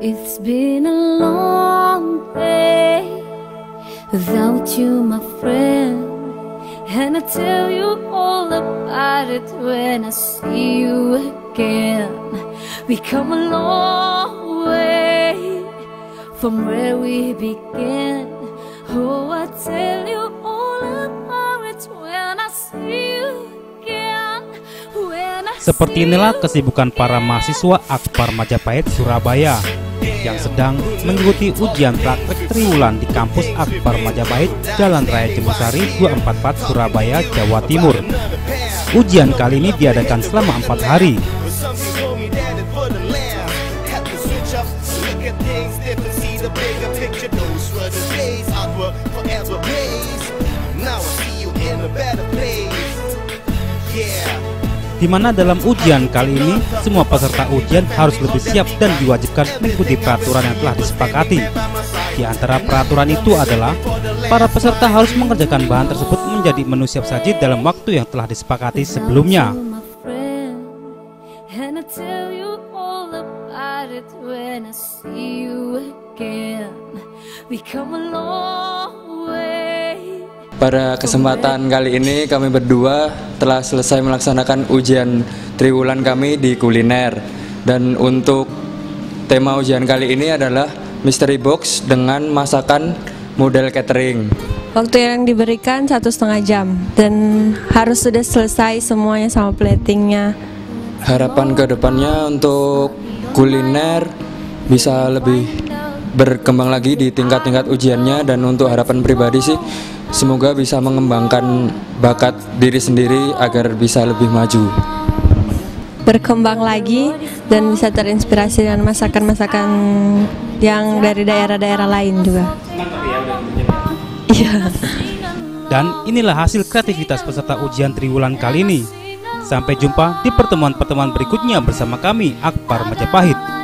It's been a long day without you, my friend. And I tell you all about it when I see you again. We come a long way from where we began. Oh, I tell you all about it when I see you. Seperti inilah kesibukan para mahasiswa Akbar Majapahit Surabaya yang sedang mengikuti ujian praktek triwulan di kampus Akbar Majapahit Jalan Raya Jembusari 244 Surabaya, Jawa Timur. Ujian kali ini diadakan selama empat hari. Di mana dalam ujian kali ini semua peserta ujian harus lebih siap dan diwajibkan mengikuti peraturan yang telah disepakati. Di antara peraturan itu adalah para peserta harus mengerjakan bahan tersebut menjadi menu siap saji dalam waktu yang telah disepakati sebelumnya. my friend. And Pada kesempatan kali ini kami berdua telah selesai melaksanakan ujian triwulan kami di kuliner dan untuk tema ujian kali ini adalah mystery box dengan masakan model catering. Waktu yang diberikan satu setengah jam dan harus sudah selesai semuanya sama platingnya. Harapan ke depannya untuk kuliner bisa lebih berkembang lagi di tingkat-tingkat ujiannya dan untuk harapan pribadi sih semoga bisa mengembangkan bakat diri sendiri agar bisa lebih maju. Berkembang lagi dan bisa terinspirasi dengan masakan-masakan yang dari daerah-daerah lain juga. Iya. Dan inilah hasil kreativitas peserta ujian triwulan kali ini. Sampai jumpa di pertemuan-pertemuan berikutnya bersama kami Akbar Majapahit.